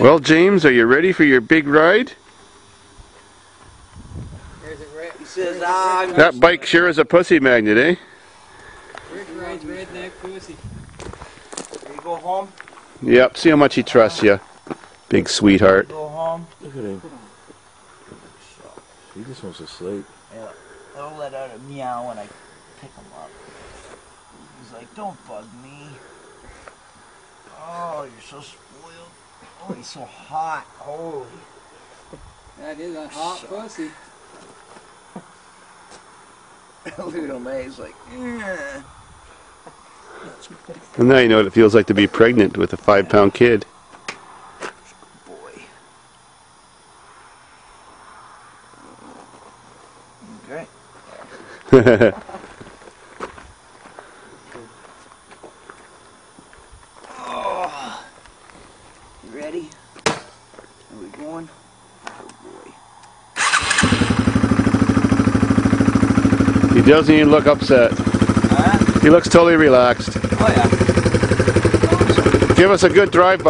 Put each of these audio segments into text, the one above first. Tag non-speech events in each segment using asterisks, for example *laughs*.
Well, James, are you ready for your big ride? There's a. He says, ah, That bike sure is a pussy magnet, eh? Rick rides redneck pussy. Ready to go home? Yep, see how much he trusts you. Big sweetheart. Go home. Look at him. He just wants to sleep. Yeah. He'll let out a meow when I pick him up. He's like, don't bug me. Oh, you're so spoiled. Oh, he's so hot. Holy. That is a hot Shut. pussy. *laughs* Look at him, eh? He's like, eh. And now you know what it feels like to be pregnant with a five pound kid. boy. Okay. *laughs* ready? Are we going? Oh boy. he doesn't even look upset. Huh? He looks totally relaxed. Oh yeah. Give us a good drive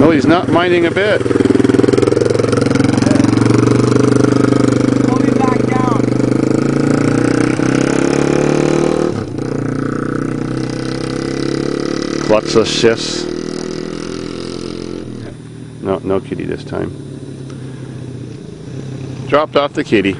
No, he's not minding a bit. Pull me back down. Klutz shifts. No, no kitty this time. Dropped off the kitty.